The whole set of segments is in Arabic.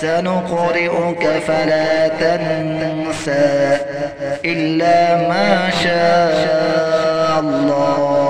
سنقرئك فلا تنسى إلا ما شاء الله.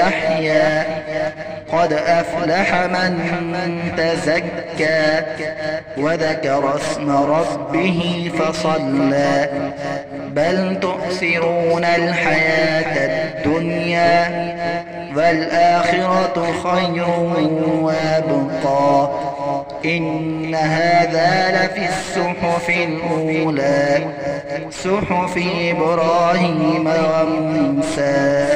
يحيا قد أفلح من تزكى وذكر اسم ربه فصلى. بل تؤثرون الحياة الدنيا والآخرة خير وأبقى. إن هذا لفي الصحف الأولى صحف إبراهيم وموسى.